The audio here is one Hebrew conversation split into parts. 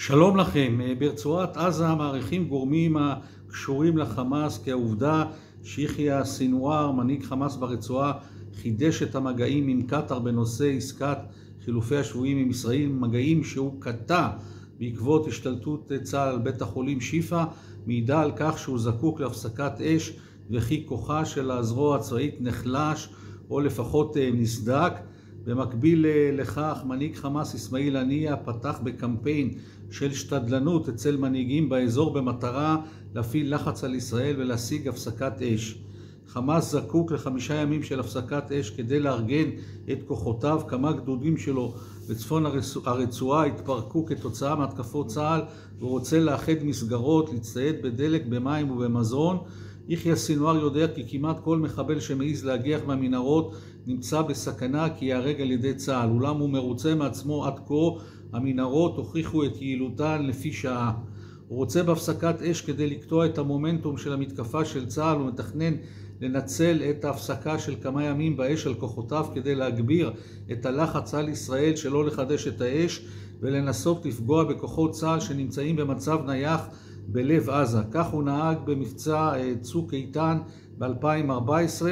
שלום לכם. ברצועת עזה מעריכים גורמים הקשורים לחמאס כי העובדה שיחיא סינואר, מנהיג חמאס ברצועה, חידש את המגעים עם קטאר בנושא עסקת חילופי השבויים עם ישראל, מגעים שהוא קטע בעקבות השתלטות צה"ל על בית החולים שיפא, מעידה על כך שהוא זקוק להפסקת אש וכי כוחה של הזרוע הצבאית נחלש או לפחות נסדק. במקביל לכך, מנהיג חמאס אסמאעיל הנייה פתח בקמפיין של שתדלנות אצל מנהיגים באזור במטרה להפעיל לחץ על ישראל ולהשיג הפסקת אש. חמאס זקוק לחמישה ימים של הפסקת אש כדי לארגן את כוחותיו. כמה גדודים שלו בצפון הרצועה התפרקו כתוצאה מהתקפות צה"ל והוא רוצה לאחד מסגרות, להצטייד בדלק, במים ובמזון. יחיא סינואר יודע כי כמעט כל מחבל שמעז להגיח מהמנהרות נמצא בסכנה כי ייהרג על ידי צה"ל, אולם הוא מרוצה מעצמו עד כה, המנהרות הוכיחו את יעילותן לפי שעה. הוא רוצה בהפסקת אש כדי לקטוע את המומנטום של המתקפה של צה"ל. ומתכנן לנצל את ההפסקה של כמה ימים באש על כוחותיו כדי להגביר את הלחץ על ישראל שלא לחדש את האש ולנסות לפגוע בכוחות צה"ל שנמצאים במצב נייח בלב עזה. כך הוא נהג במבצע צוק איתן ב-2014.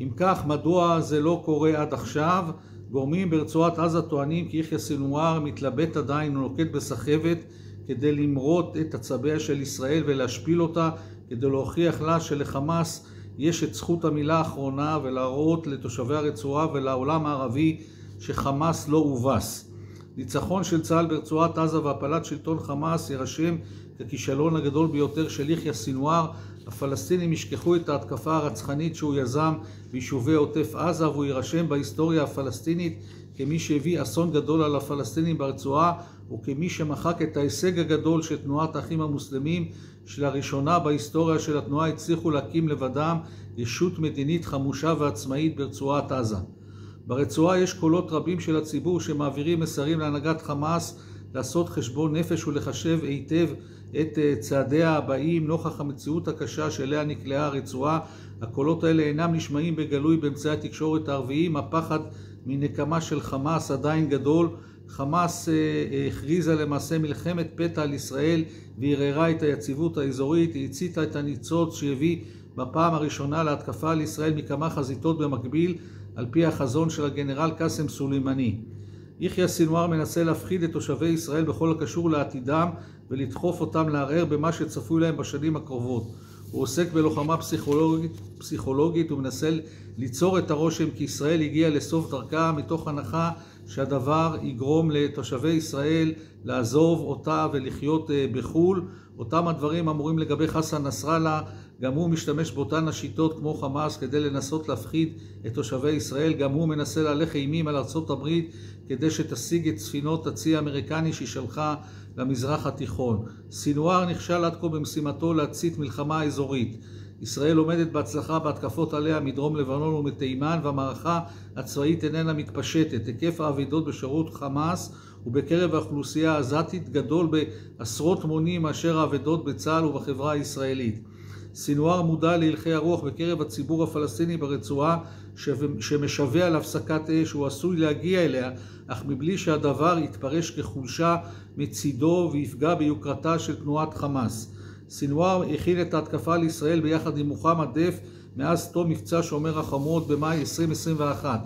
אם כך, מדוע זה לא קורה עד עכשיו? גורמים ברצועת עזה טוענים כי יחיא סנואר מתלבט עדיין ונוקט בסחבת כדי למרוט את עצביה של ישראל ולהשפיל אותה, כדי להוכיח לה שלחמאס יש את זכות המילה האחרונה ולהראות לתושבי הרצועה ולעולם הערבי שחמאס לא הובס. ניצחון של צה"ל ברצועת עזה והפלת שלטון חמאס יירשם ככישלון הגדול ביותר של יחיא סנואר. הפלסטינים ישכחו את ההתקפה הרצחנית שהוא יזם ביישובי עוטף עזה והוא יירשם בהיסטוריה הפלסטינית כמי שהביא אסון גדול על הפלסטינים ברצועה וכמי שמחק את ההישג הגדול של תנועת האחים המוסלמים שלראשונה בהיסטוריה של התנועה הצליחו להקים לבדם ישות מדינית חמושה ועצמאית ברצועת עזה. ברצועה יש קולות רבים של הציבור שמעבירים מסרים להנהגת חמאס לעשות חשבון נפש ולחשב היטב את צעדיה הבאים נוכח המציאות הקשה שאליה נקלעה הרצועה. הקולות האלה אינם נשמעים בגלוי באמצעי התקשורת הערביים. הפחד מנקמה של חמאס עדיין גדול. חמאס הכריזה למעשה מלחמת פתע על ישראל וערערה את היציבות האזורית. היא הציתה את הניצוץ שהביא בפעם הראשונה להתקפה על ישראל מכמה חזיתות במקביל על פי החזון של הגנרל קאסם סולימני. יחיא סינואר מנסה להפחיד את תושבי ישראל בכל הקשור לעתידם ולדחוף אותם לערער במה שצפוי להם בשנים הקרובות. הוא עוסק בלוחמה פסיכולוגית, פסיכולוגית ומנסה ליצור את הרושם כי ישראל הגיעה לסוף דרכה מתוך הנחה שהדבר יגרום לתושבי ישראל לעזוב אותה ולחיות בחו"ל. אותם הדברים אמורים לגבי חסן נסראללה, גם הוא משתמש באותן השיטות כמו חמאס כדי לנסות להפחיד את תושבי ישראל, גם הוא מנסה להלך אימים על ארצות הברית כדי שתשיג את ספינות הצי האמריקני שהיא שלחה למזרח התיכון. סינואר נכשל עד כה במשימתו להצית מלחמה אזורית. ישראל עומדת בהצלחה בהתקפות עליה מדרום לבנון ומתימן והמערכה הצבאית איננה מתפשטת. היקף האבידות בשירות חמאס ובקרב האוכלוסייה העזתית גדול בעשרות מונים מאשר האבדות בצה"ל ובחברה הישראלית. סינואר מודע להלכי הרוח בקרב הציבור הפלסטיני ברצועה שמשווע להפסקת אש, הוא עשוי להגיע אליה, אך מבלי שהדבר יתפרש כחולשה מצידו ויפגע ביוקרתה של תנועת חמאס. סינואר הכין את ההתקפה על ישראל ביחד עם מוחמד דף מאז תום מבצע שומר החומות במאי 2021.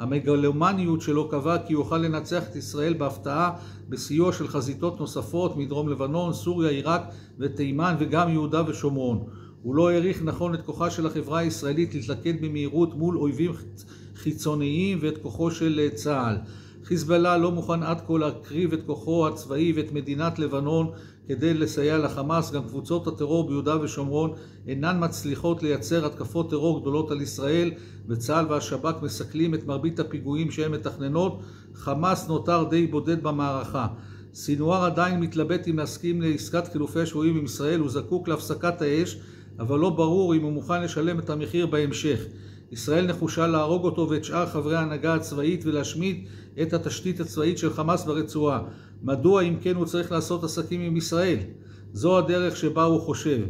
המגלומניות שלו קבעה כי יוכל לנצח את ישראל בהפתעה בסיוע של חזיתות נוספות מדרום לבנון, סוריה, עיראק ותימן וגם יהודה ושומרון. הוא לא העריך נכון את כוחה של החברה הישראלית להתלכד במהירות מול אויבים חיצוניים ואת כוחו של צה"ל. חיזבאללה לא מוכן עד כה להקריב את כוחו הצבאי ואת מדינת לבנון כדי לסייע לחמאס. גם קבוצות הטרור ביהודה ושומרון אינן מצליחות לייצר התקפות טרור גדולות על ישראל וצה"ל והשב"כ מסכלים את מרבית הפיגועים שהן מתכננות. חמאס נותר די בודד במערכה. סינואר עדיין מתלבט אם להסכים לעסקת חילופי השבויים עם ישראל, הוא זקוק להפסקת האש אבל לא ברור אם הוא מוכן לשלם את המחיר בהמשך. ישראל נחושה להרוג אותו ואת שאר חברי ההנהגה הצבאית ולהשמיד את התשתית הצבאית של חמאס ברצועה. מדוע אם כן הוא צריך לעשות עסקים עם ישראל? זו הדרך שבה הוא חושב.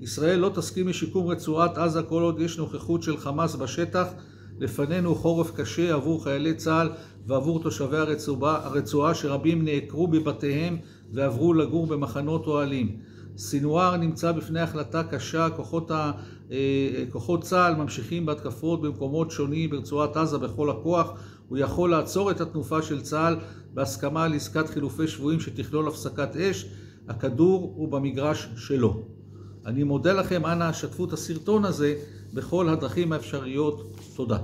ישראל לא תסכים לשיקום רצועת עזה כל עוד יש נוכחות של חמאס בשטח. לפנינו חורף קשה עבור חיילי צה"ל ועבור תושבי הרצועה, הרצועה שרבים נעקרו בבתיהם ועברו לגור במחנות אוהלים. סינואר נמצא בפני החלטה קשה, כוחות, ה, אה, כוחות צה"ל ממשיכים בהתקפות במקומות שונים ברצועת עזה בכל הכוח. הוא יכול לעצור את התנופה של צה"ל בהסכמה על עסקת חילופי שבויים שתכלול הפסקת אש. הכדור הוא במגרש שלו. אני מודה לכם, אנא שתפו את הסרטון הזה בכל הדרכים האפשריות. תודה.